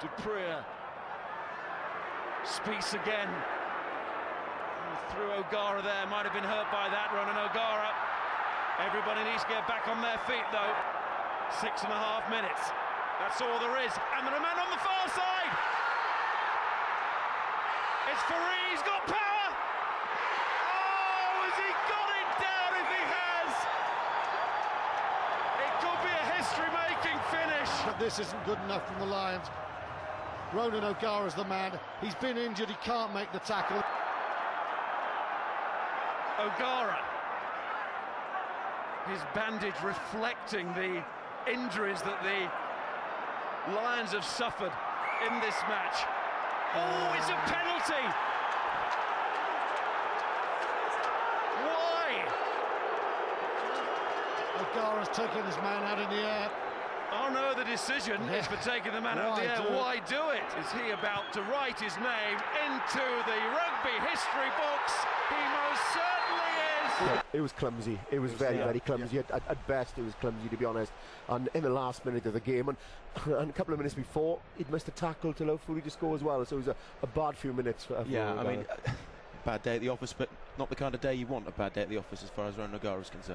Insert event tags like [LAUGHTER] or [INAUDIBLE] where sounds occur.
Dupree. Spies again. Through O'Gara there, might have been hurt by that, Ronan O'Gara. Everybody needs to get back on their feet though. Six and a half minutes. That's all there is. And are men on the far side. It's Fourie, he's got power. Oh, has he got it down if he has? It could be a history-making finish. But this isn't good enough from the Lions. Ronan O'Gara's the man. He's been injured, he can't make the tackle. O'Gara. His bandage reflecting the injuries that the Lions have suffered in this match. Oh, it's a penalty! Why? O'Gara's taken his man out in the air. Oh no, the decision is for taking the man out of the Why air. do? Why do it? Is he about to write his name into the rugby history books? He most certainly is. It was clumsy. It was very, very clumsy. At, at, at best, it was clumsy, to be honest. And in the last minute of the game, and, and a couple of minutes before, he'd missed a tackle to allow Fourie to score as well. So it was a, a bad few minutes for. for Yeah, I mean, [LAUGHS] bad day at the office, but not the kind of day you want a bad day at the office as far as Ronan O'Gara is concerned.